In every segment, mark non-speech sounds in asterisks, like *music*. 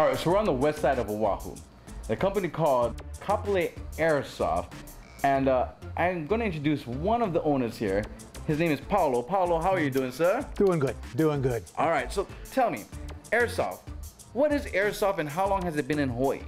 All right, so we're on the west side of Oahu. The company called Kapolei Airsoft, and uh, I'm going to introduce one of the owners here. His name is Paulo. Paulo, how are you doing, sir? Doing good, doing good. All right, so tell me, Airsoft. What is Airsoft and how long has it been in Hawaii?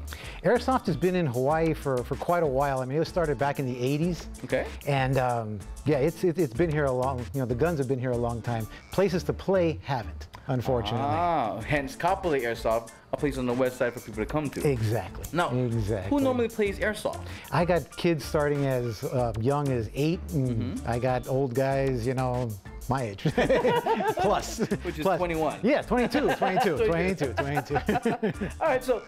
Airsoft has been in Hawaii for, for quite a while. I mean, it was started back in the 80s. Okay. And um, yeah, it's, it, it's been here a long, you know, the guns have been here a long time. Places to play haven't, unfortunately. Ah, hence Kapolei Airsoft, a place on the west side for people to come to. Exactly. Now, exactly. who normally plays Airsoft? I got kids starting as uh, young as eight, and Mm-hmm. I got old guys, you know, my age, *laughs* plus. Which is plus. 21. Yeah, 22, *laughs* 22, 22, 22. *laughs* All right, so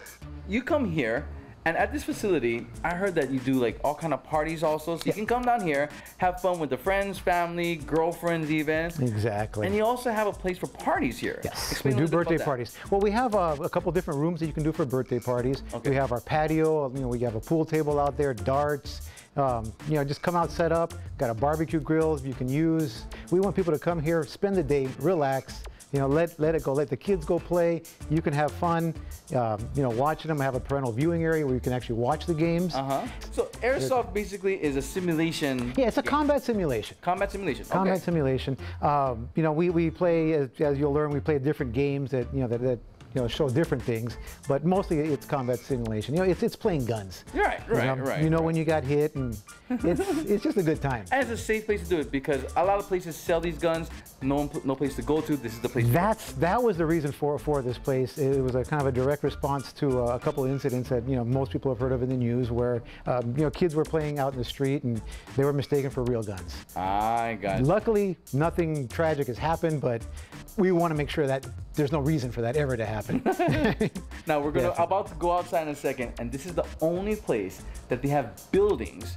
you come here, and at this facility, I heard that you do like all kind of parties also. So you can come down here, have fun with the friends, family, girlfriends, even. exactly. And you also have a place for parties here. Yes, Explain we do birthday parties. Well, we have uh, a couple different rooms that you can do for birthday parties. Okay. We have our patio. You know, we have a pool table out there, darts. Um, you know, just come out, set up. Got a barbecue grill you can use. We want people to come here, spend the day, relax. You know, let let it go. Let the kids go play. You can have fun. Um, you know, watching them. Have a parental viewing area where you can actually watch the games. Uh huh. So airsoft basically is a simulation. Yeah, it's a combat simulation. Combat simulation. combat okay. simulation. Um, you know, we, we play, as, as you'll learn, we play different games that, you know, that, that you know, show different things, but mostly it's combat simulation. You know, it's, it's playing guns. Right, You right, know, right. You know right. when you got hit, and it's, *laughs* it's just a good time. And it's a safe place to do it because a lot of places sell these guns. No, no place to go to. This is the place. That's that was the reason for for this place. It was a kind of a direct response to uh, a couple of incidents that you know most people have heard of in the news, where um, you know kids were playing out in the street and they were mistaken for real guns. I got. Luckily, nothing tragic has happened, but we want to make sure that there's no reason for that ever to happen. *laughs* Now we're gonna *laughs* Definitely. about to go outside in a second, and this is the only place that they have buildings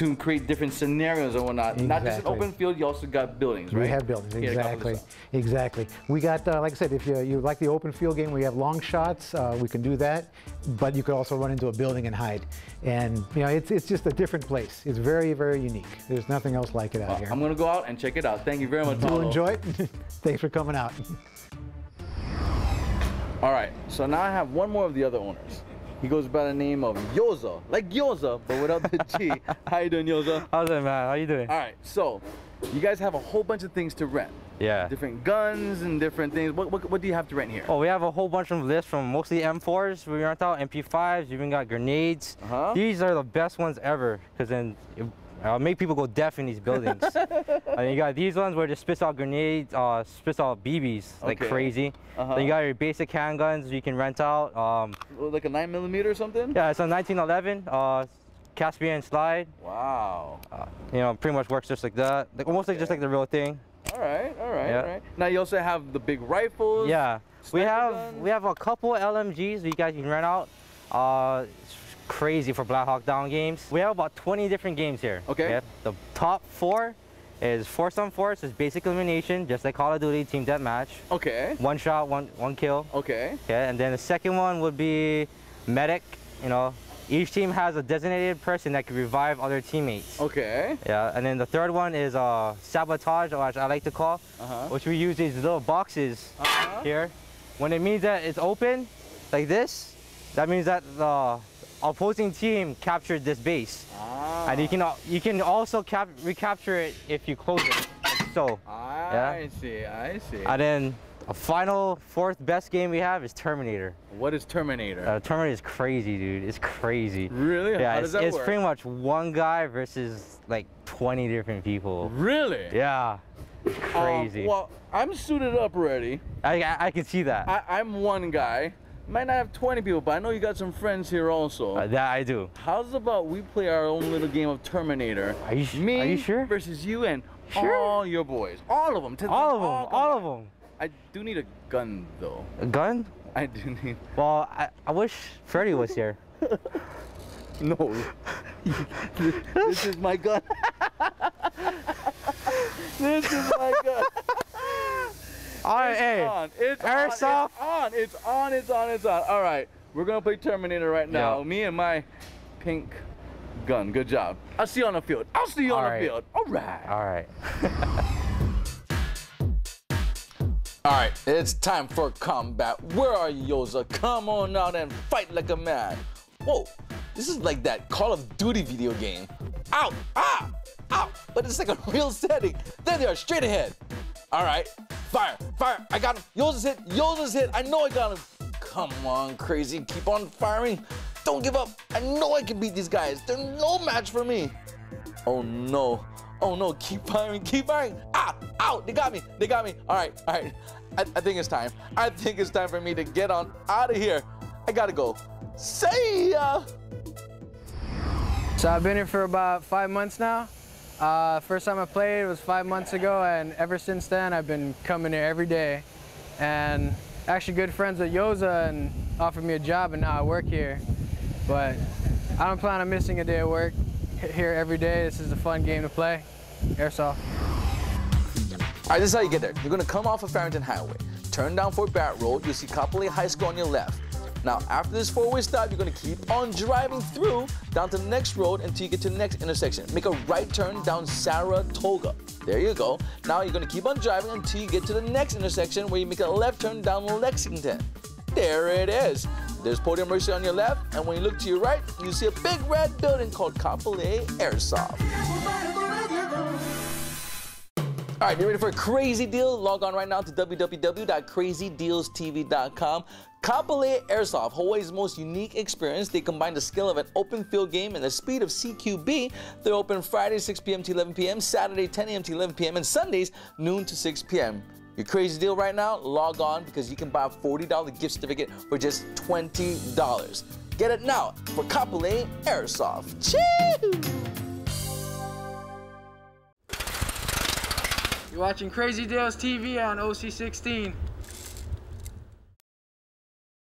to create different scenarios and whatnot. Not just an open field, you also got buildings, right? We have buildings, exactly, exactly. We got, uh, like I said, if you, you like the open field game, we have long shots, uh, we can do that, but you could also run into a building and hide. And, you know, it's, it's just a different place. It's very, very unique. There's nothing else like it out here. I'm gonna go out and check it out. Thank you very much. Do Paulo. enjoy it. *laughs* Thanks for coming out. All right, so now I have one more of the other owners. He goes by the name of Yoza, like Gyoza, but without the G. *laughs* How you doing, Yoza? How's it, man? How you doing? All right, so you guys have a whole bunch of things to rent. Yeah. Different guns and different things. What, what, what do you have to rent here? Oh, we have a whole bunch of lists from mostly M4s. We rent out MP5s. We even got grenades. Uh-huh. These are the best ones ever, because then uh, make people go deaf in these buildings. *laughs* and you got these ones where it just spits out grenades, uh, spits out BBs like Okay. crazy. Uh-huh. Then you got your basic handguns you can rent out. Um, Like a nine millimeter or something? yeah, it's a 1911 uh, Caspian slide. Wow. Uh, you know, pretty much works just like that. Like almost like just like the real thing. All right, all right, Yeah. all right. Now you also have the big rifles. Yeah, we have guns. we have a couple LMGs you guys can rent out. Uh, crazy for Black Hawk Down games. We have about 20 different games here. Okay. The top four is Force on Force, is basic elimination, just like Call of Duty Team Deathmatch. Okay. One shot, one one kill. Okay. Okay, and then the second one would be Medic. You know, each team has a designated person that can revive other teammates. Okay. Yeah, and then the third one is uh, sabotage, or as I like to call, Uh-huh. which we use these little boxes Uh-huh. here. When it means that it's open, like this, that means that the opposing team captured this base. Ah. And you can you can also cap recapture it if you close it, like so. I see. I see. And then a final fourth best game we have is Terminator. what is Terminator? Uh, Terminator is crazy, dude. It's crazy. really? Yeah, How it's, does that it's work? pretty much one guy versus like 20 different people. Really? Yeah, Um, crazy. well, I'm suited up already. I, I, I can see that. I, I'm one guy. Might not have 20 people, but I know you got some friends here also. Uh, that I do. How's about we play our own little game of Terminator? Are you, Me are you sure? versus you and Sure. all your boys. All of them. All of them. All of them. I do need a gun though. A gun? I do need. *laughs* Well, I, I wish Freddy was here. *laughs* No. *laughs* this is my gun. this is my gun. All right, hey. on. It's Airsoft. On. It's on. It's on. It's on. It's on. All right. We're gonna play Terminator right now. Yeah. Me and my pink gun. Good job. I'll see you on the field. I'll see you on All the right. field. All right. All right. All *laughs* All right, it's time for combat. Where are you, Yoza? Come on out and fight like a man. Whoa, this is like that Call of Duty video game. Ow, ah, ow, but it's like a real setting. There they are, straight ahead. All right, fire, fire, I got him. Yoza's hit, Yoza's hit, I know I got him. Come on, crazy, keep on firing. Don't give up, I know I can beat these guys. They're no match for me. Oh no, oh no, keep firing, keep firing. Ah, ow, they got me, they got me. All right, all right, I, I think it's time. I think it's time for me to get on out of here. I gotta go. See ya. So I've been here for about five months now. Uh, first time I played was five months ago, and ever since then I've been coming here every day. And actually good friends with Yoza and offered me a job, and now I work here. But I don't plan on missing a day of work here every day. This is a fun game to play. Airsoft. All right, this is how you get there. You're gonna come off of Farrington Highway, turn down Fort Barrette Road, you'll see Kapolei High School on your left. Now, after this four-way stop, you're gonna keep on driving through down to the next road until you get to the next intersection. Make a right turn down Saratoga. There you go. Now you're gonna keep on driving until you get to the next intersection where you make a left turn down Lexington. There it is. There's Podium Mercy on your left, and when you look to your right, you see a big red building called Kapolei Airsoft. All right, you ready for a crazy deal? Log on right now to www.crazydealstv.com. Kapolei Airsoft, Hawaii's most unique experience. They combine the skill of an open field game and the speed of CQB. They're open Friday 6 p.m. to 11 p.m., Saturday 10 a.m. to 11 p.m., and Sundays noon to 6 p.m. Your crazy deal right now? Log on because you can buy a $40 gift certificate for just $20. Get it now for Kapolei Airsoft. Choo! You're watching Crazy Deals TV on OC16.